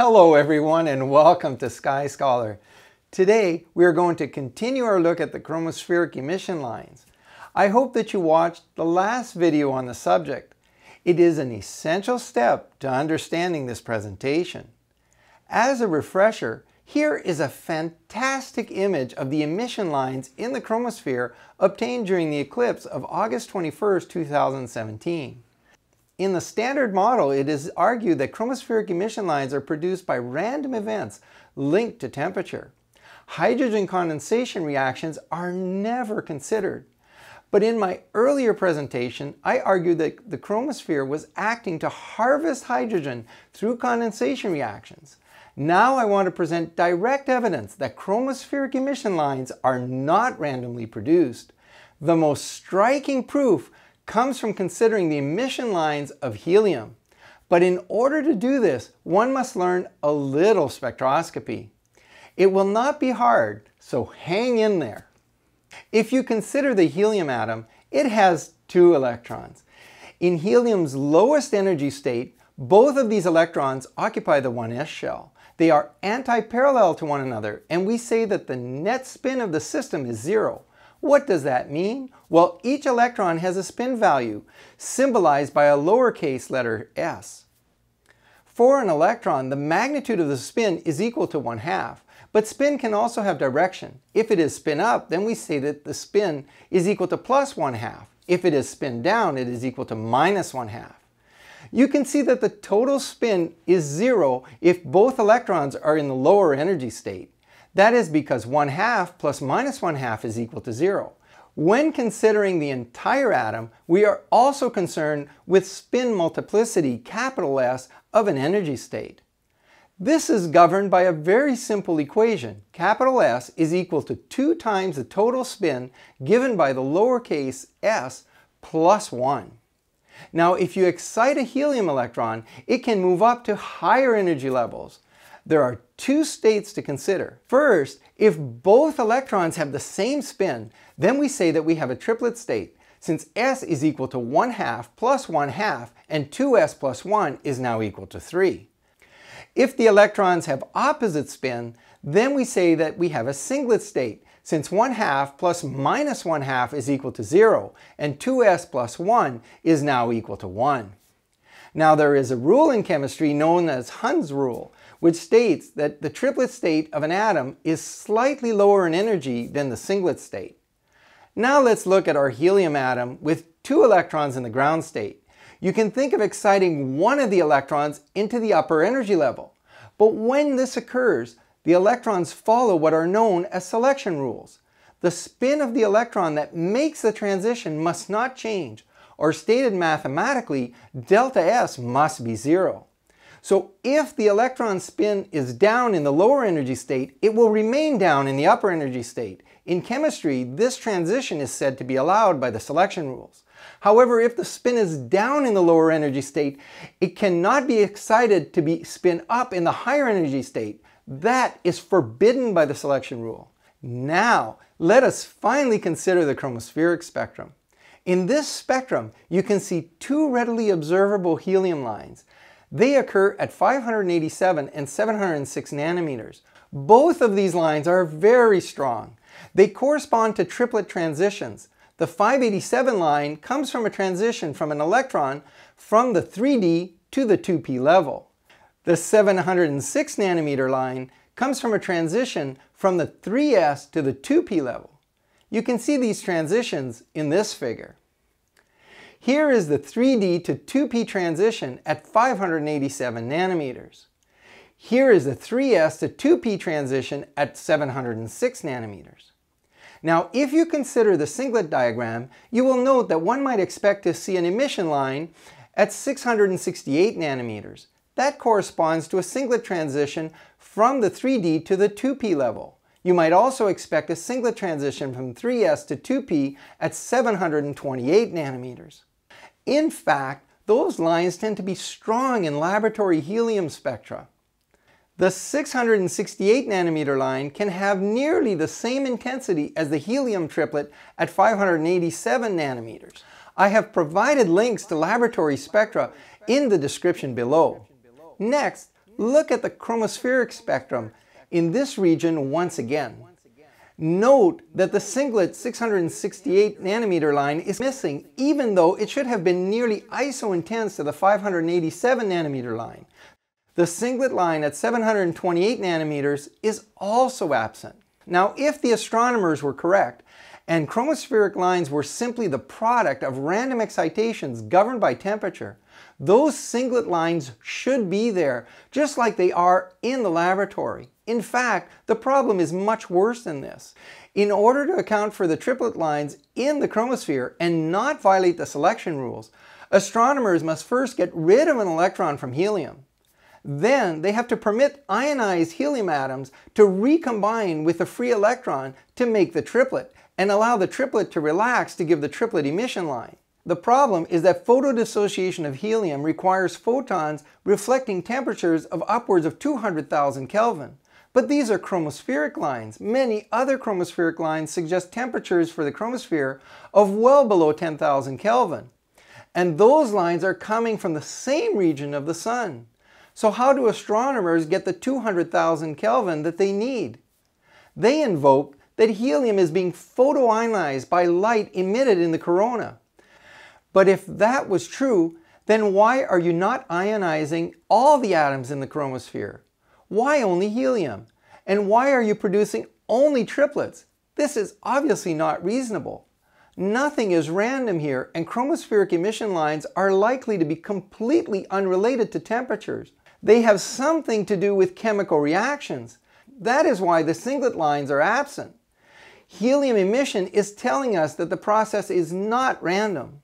Hello everyone and welcome to Sky Scholar. Today we are going to continue our look at the chromospheric emission lines. I hope that you watched the last video on the subject. It is an essential step to understanding this presentation. As a refresher, here is a fantastic image of the emission lines in the chromosphere obtained during the eclipse of August 21, 2017. In the standard model, it is argued that chromospheric emission lines are produced by random events linked to temperature. Hydrogen condensation reactions are never considered. But in my earlier presentation, I argued that the chromosphere was acting to harvest hydrogen through condensation reactions. Now I want to present direct evidence that chromospheric emission lines are not randomly produced. The most striking proof comes from considering the emission lines of helium. But in order to do this, one must learn a little spectroscopy. It will not be hard, so hang in there. If you consider the helium atom, it has two electrons. In helium's lowest energy state, both of these electrons occupy the 1s shell. They are anti-parallel to one another, and we say that the net spin of the system is zero. What does that mean? Well, each electron has a spin value, symbolized by a lowercase letter s. For an electron, the magnitude of the spin is equal to 1 half. But spin can also have direction. If it is spin up, then we say that the spin is equal to plus 1 half. If it is spin down, it is equal to minus 1 half. You can see that the total spin is zero if both electrons are in the lower energy state. That is because 1 half plus minus 1 half is equal to 0. When considering the entire atom, we are also concerned with spin multiplicity, capital S, of an energy state. This is governed by a very simple equation. Capital S is equal to 2 times the total spin given by the lowercase s plus 1. Now, if you excite a helium electron, it can move up to higher energy levels. There are two states to consider. First, if both electrons have the same spin, then we say that we have a triplet state, since s is equal to 1 half plus 1 half, and 2s plus 1 is now equal to 3. If the electrons have opposite spin, then we say that we have a singlet state, since 1 half plus minus 1 half is equal to 0, and 2s plus 1 is now equal to 1. Now there is a rule in chemistry known as Hund's rule, which states that the triplet state of an atom is slightly lower in energy than the singlet state. Now let's look at our helium atom with two electrons in the ground state. You can think of exciting one of the electrons into the upper energy level. But when this occurs, the electrons follow what are known as selection rules. The spin of the electron that makes the transition must not change, or stated mathematically, delta S must be zero. So if the electron spin is down in the lower energy state, it will remain down in the upper energy state. In chemistry, this transition is said to be allowed by the selection rules. However, if the spin is down in the lower energy state, it cannot be excited to be spin up in the higher energy state. That is forbidden by the selection rule. Now, let us finally consider the chromospheric spectrum. In this spectrum, you can see two readily observable helium lines. They occur at 587 and 706 nanometers. Both of these lines are very strong. They correspond to triplet transitions. The 587 line comes from a transition from an electron from the 3d to the 2p level. The 706 nanometer line comes from a transition from the 3s to the 2p level. You can see these transitions in this figure. Here is the 3D to 2P transition at 587 nanometers. Here is the 3S to 2P transition at 706 nanometers. Now, if you consider the singlet diagram, you will note that one might expect to see an emission line at 668 nanometers. That corresponds to a singlet transition from the 3D to the 2P level. You might also expect a singlet transition from 3S to 2P at 728 nanometers. In fact, those lines tend to be strong in laboratory helium spectra. The 668 nanometer line can have nearly the same intensity as the helium triplet at 587 nanometers. I have provided links to laboratory spectra in the description below. Next, look at the chromospheric spectrum in this region once again. Note that the singlet 668 nanometer line is missing even though it should have been nearly iso-intense to the 587 nanometer line. The singlet line at 728 nanometers is also absent. Now if the astronomers were correct and chromospheric lines were simply the product of random excitations governed by temperature, those singlet lines should be there, just like they are in the laboratory. In fact, the problem is much worse than this. In order to account for the triplet lines in the chromosphere and not violate the selection rules, astronomers must first get rid of an electron from helium. Then they have to permit ionized helium atoms to recombine with the free electron to make the triplet and allow the triplet to relax to give the triplet emission line. The problem is that photodissociation of helium requires photons reflecting temperatures of upwards of 200,000 Kelvin. But these are chromospheric lines. Many other chromospheric lines suggest temperatures for the chromosphere of well below 10,000 Kelvin. And those lines are coming from the same region of the Sun. So how do astronomers get the 200,000 Kelvin that they need? They invoke that helium is being photoionized by light emitted in the corona. But if that was true, then why are you not ionizing all the atoms in the chromosphere? Why only helium? And why are you producing only triplets? This is obviously not reasonable. Nothing is random here, and chromospheric emission lines are likely to be completely unrelated to temperatures. They have something to do with chemical reactions. That is why the singlet lines are absent. Helium emission is telling us that the process is not random.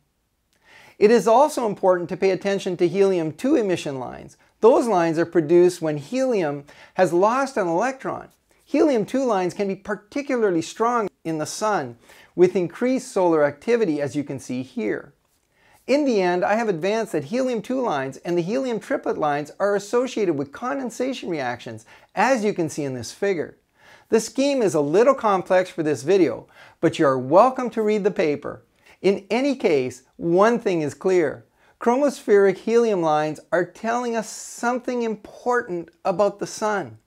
It is also important to pay attention to helium-2 emission lines. Those lines are produced when helium has lost an electron. Helium-2 lines can be particularly strong in the sun with increased solar activity as you can see here. In the end, I have advanced that helium-2 lines and the helium triplet lines are associated with condensation reactions, as you can see in this figure. The scheme is a little complex for this video, but you are welcome to read the paper. In any case, one thing is clear. Chromospheric helium lines are telling us something important about the Sun.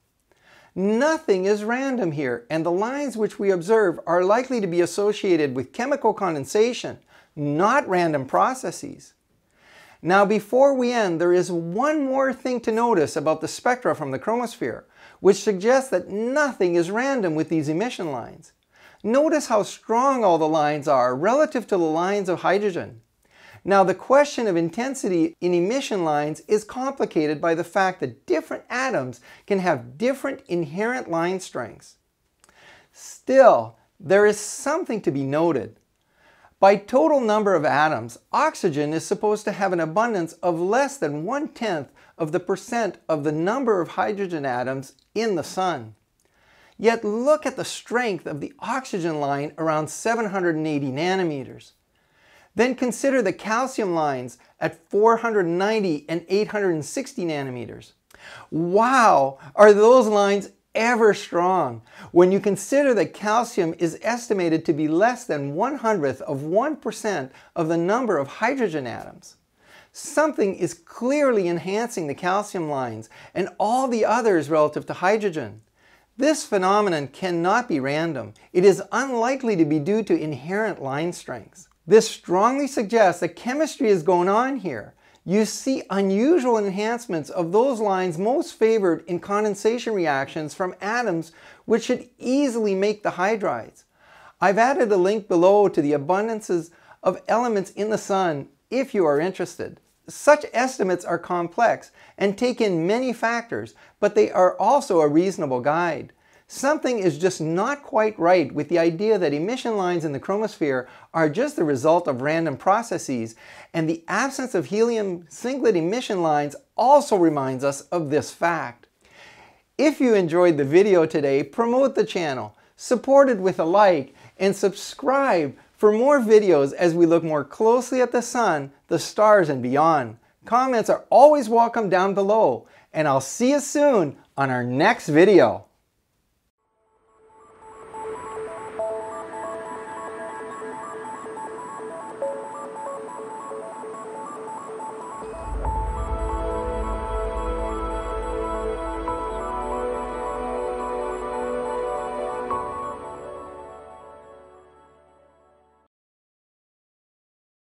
Nothing is random here, and the lines which we observe are likely to be associated with chemical condensation, not random processes. Now before we end, there is one more thing to notice about the spectra from the chromosphere, which suggests that nothing is random with these emission lines. Notice how strong all the lines are relative to the lines of hydrogen. Now the question of intensity in emission lines is complicated by the fact that different atoms can have different inherent line strengths. Still, there is something to be noted. By total number of atoms, oxygen is supposed to have an abundance of less than one-tenth of the percent of the number of hydrogen atoms in the Sun. Yet look at the strength of the oxygen line around 780 nanometers. Then consider the calcium lines at 490 and 860 nanometers. Wow, are those lines ever strong when you consider that calcium is estimated to be less than one hundredth of 1% of the number of hydrogen atoms. Something is clearly enhancing the calcium lines and all the others relative to hydrogen. This phenomenon cannot be random. It is unlikely to be due to inherent line strengths. This strongly suggests that chemistry is going on here. You see unusual enhancements of those lines most favored in condensation reactions from atoms which should easily make the hydrides. I've added a link below to the abundances of elements in the sun if you are interested. Such estimates are complex and take in many factors, but they are also a reasonable guide. Something is just not quite right with the idea that emission lines in the chromosphere are just the result of random processes, and the absence of helium singlet emission lines also reminds us of this fact. If you enjoyed the video today, promote the channel, support it with a like, and subscribe for more videos as we look more closely at the sun, the stars, and beyond. Comments are always welcome down below, and I'll see you soon on our next video.